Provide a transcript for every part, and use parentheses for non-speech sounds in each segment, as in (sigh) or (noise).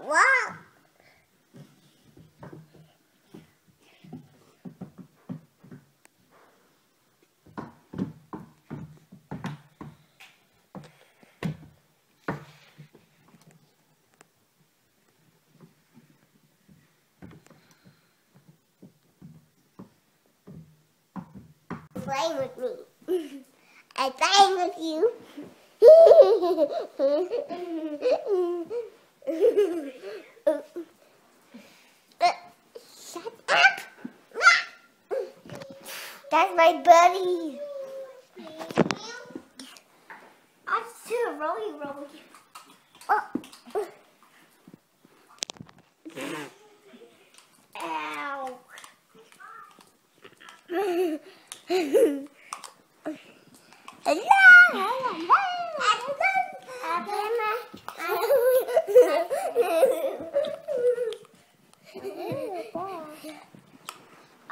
wow. playing with me. (laughs) I'm playing with you. (laughs) (laughs) That's my buddy. I'm still rolling, rolling. Oh. Ow.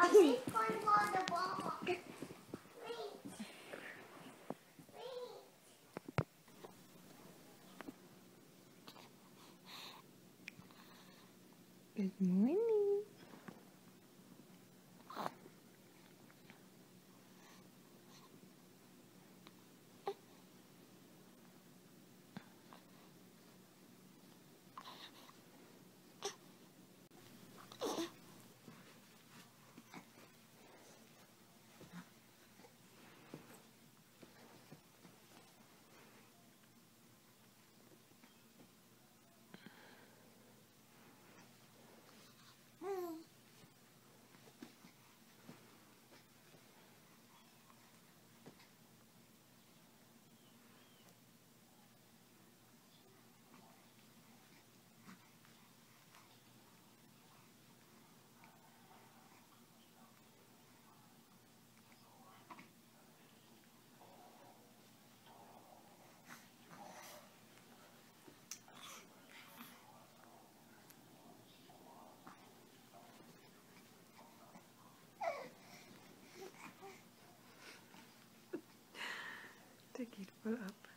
I'm going for Good morning. Take it full up.